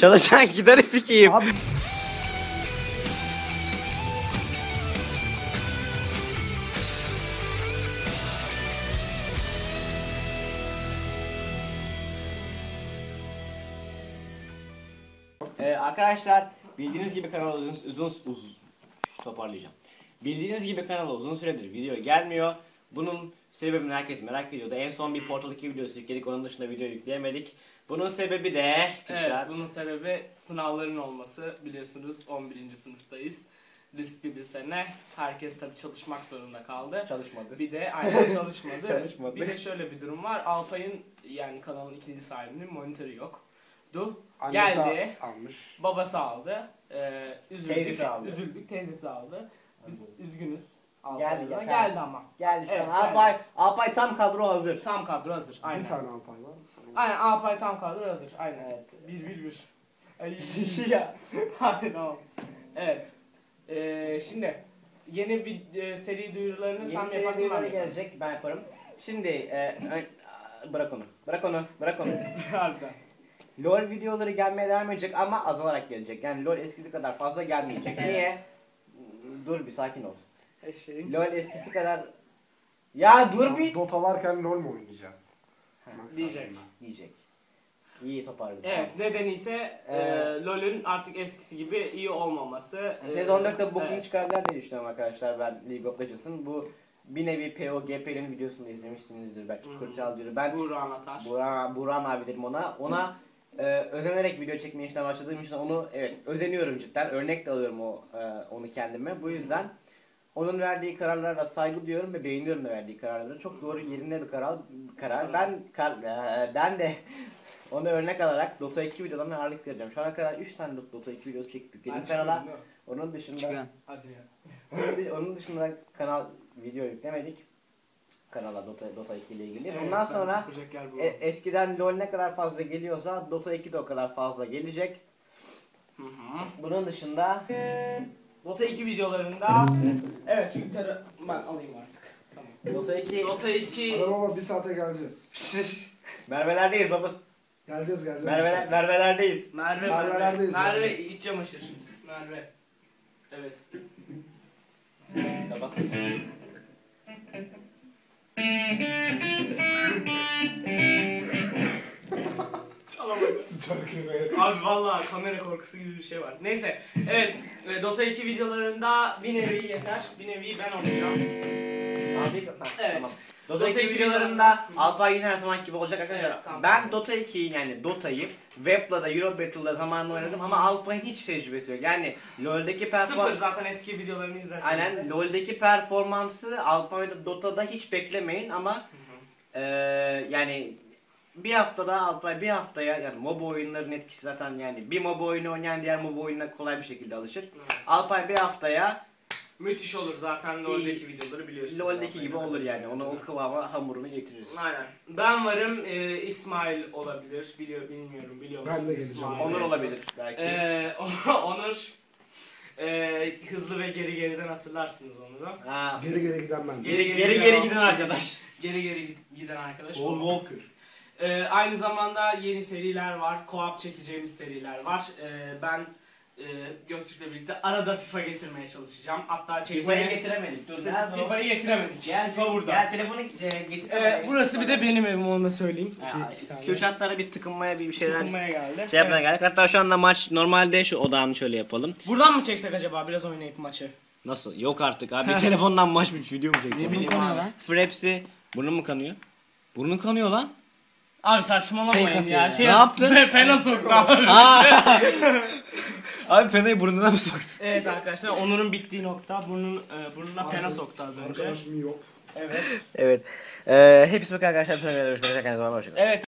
Çalışan gitarı sikeyim. Abi Ee, arkadaşlar bildiğiniz gibi kanala uzun uzun uzun toparlayacağım. Bildiğiniz gibi kanala uzun süredir video gelmiyor. Bunun sebebini herkes merak ediyordu. En son bir Portal 2 videosu yükledik. Onun dışında video yükleyemedik. Bunun sebebi de Evet, Kürşat. bunun sebebi sınavların olması. Biliyorsunuz 11. sınıftayız. Riskli bir sene. Herkes tabii çalışmak zorunda kaldı. çalışmadı. Bir de aynen çalışmadı. Çalışmadı. Bir de şöyle bir durum var. Alpay'ın yani kanalın ikinci sahibinin monitörü yok. Du. annesi Geldi. almış. Babası aldı. Ee, üzüldük. Teyzesi aldı. Üzüldük. Teyzesi aldı. Biz üzgünüz. Geldi, geldi. Geldi ama. Geldi şu Evet, an. geldi. Alpay, Alpay tam kadro hazır. Tam kadro hazır. Aynen. Bir tane Alpay var. Aynen Alpay tam kadro hazır. Aynen. Evet. Bir bir bir. Ay ya. Hadi tamam. Evet. Ee, şimdi yeni bir e, seri duyurularını sen mi Yeni yaparsın ben serileri mi yaparım? gelecek ben yaparım. Şimdi e, ö- bırak onu. Bırak onu. Bırak onu. Harbiden. LOL videoları gelmeye devam edecek ama azalarak gelecek. Yani LOL eskisi kadar fazla gelmeyecek. Niye? Evet. Dur bir sakin ol. Eşeğin. LOL eskisi kadar... Ya dur bir... Dota varken LoL mu oynayacağız? Max diyecek. adına. Diyecek. İyi toparladın. Evet nedeni ise e, Ee, LoL'ün artık eskisi gibi iyi olmaması. E, Sezon 4'te bokunu evet. çıkardılar diye düşünüyorum arkadaşlar ben League of Legends'ın. Bu bir nevi POGP'nin videosunu izlemişsinizdir belki Hı hı. Kırçal diyor. Ben Buğra Atar. Buran, Buran abi dedim ona. Ona e, özenerek video çekmeye işten başladığım için onu evet özeniyorum cidden. Örnek de alıyorum o e, onu kendime. Bu yüzden onun verdiği kararlara saygı duyuyorum ve beğeniyorum da verdiği kararları. Çok doğru yerinde bir karar. karar. Ben kar, e, ben de onu örnek alarak Dota 2 videolarına ağırlık vereceğim. Şu ana kadar 3 tane Dota 2 videosu çektik. Ben Benim çıkıyorum, kanala onun dışında Çıkın. Hadi ya. onun, dı- onun dışında kanal video yüklemedik. Kanala Dota Dota 2 ile ilgili. Evet, Bundan sonra bu. e, eskiden LoL ne kadar fazla geliyorsa Dota 2 de o kadar fazla gelecek. Hı hı. Bunun dışında Dota 2 videolarında evet çünkü gitarı ben alayım artık. Tamam. Dota 2 Dota 2 Adam baba bir saate geleceğiz. Mervelerdeyiz babası. Geleceğiz geleceğiz. Merve, Mervelerdeyiz. Merve Merve'lerdeyiz Merve. Merve iç çamaşır. Merve. Evet. Kapat. Abi vallahi kamera korkusu gibi bir şey var. Neyse. Evet. e, Dota 2 videolarında bir nevi yeter. Bir nevi ben olacağım. Abi, ha, Evet. tamam. Dota 2 Dota 2 videolarında Alpay yine her zaman gibi olacak arkadaşlar. Evet, tamam. Ben Dota 2'yi yani Dota'yı Web'la Euro Battle'da zamanında oynadım ama Alpay'ın hiç tecrübesi yok. Yani LoL'deki Sıfır performans zaten eski videolarını izlerseniz. Aynen de. LoL'deki performansı Alpay'da Dota'da hiç beklemeyin ama eee yani bir haftada Alpay bir haftaya yani MOBA oyunların etkisi zaten yani bir MOBA oyunu oynayan diğer MOBA oyununa kolay bir şekilde alışır. Evet. Alpay bir haftaya Müthiş olur zaten LoL'deki videoları biliyorsunuz. LoL'deki zaten. gibi olur yani. Onu o kıvama hamurunu getirir. Aynen. Ben varım. e, İsmail olabilir. Biliyor bilmiyorum. Biliyor Ben musunuz de geleceğim. Onur olabilir belki. Ee, Onur e, hızlı ve geri geriden hatırlarsınız onu da. Ha, Geri geri giden ben. geri geri geri giden arkadaş. Geri geri gid- giden arkadaş. Paul. Walker. Ee, aynı zamanda yeni seriler var. Co-op çekeceğimiz seriler var. Ee, ben e, Göktürk'le birlikte arada FIFA getirmeye çalışacağım. Hatta FIFA'yı getiremedik. Dur nerede o? FIFA'yı getiremedik. Gel FIFA burada. Gel telefonu e, getir. Ee, burası bir de benim evim onu da söyleyeyim. Saniye. Kürşatlara biz tıkınmaya bir şeyler Tıkınmaya geldi. şey yapmaya Evet. geldik. Hatta şu anda maç normalde şu odağını şöyle yapalım. Buradan mı çeksek acaba biraz oynayıp maçı? Nasıl? Yok artık abi. Bir telefondan maç bir video mu çekeceğim? bileyim kanıyor abi. lan. Fraps'i burnun mu kanıyor? Burnun kanıyor lan. Abi saçmalamayın Fake ya. atıyor Şey ya. Ne yaptın? Pe pena soktu abi. abi penayı burnuna mı soktun? evet arkadaşlar Onur'un bittiği nokta burnun e, burnuna pena soktu az önce. Arkadaşım yok. Evet. Evet. Ee, hepsi bu arkadaşlar. Bir sonraki videoda görüşmek üzere. Kendinize iyi bakın. Evet